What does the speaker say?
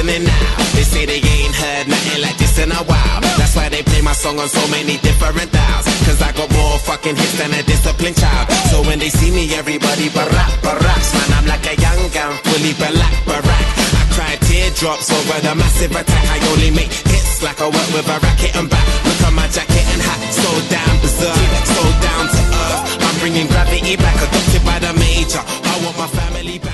listening now. They say they ain't heard nothing like this in a while. That's why they play my song on so many different dials. Cause I got more fucking hits than a disciplined child. So when they see me, everybody barack, baracks. Man, I'm like a young gun, fully black, barack. I cry teardrops over the massive attack. I only make hits like I work with a racket and back. Look at my jacket and hat, so down berserk, so down to earth. I'm bringing gravity back Adopted by the major, I want my family back.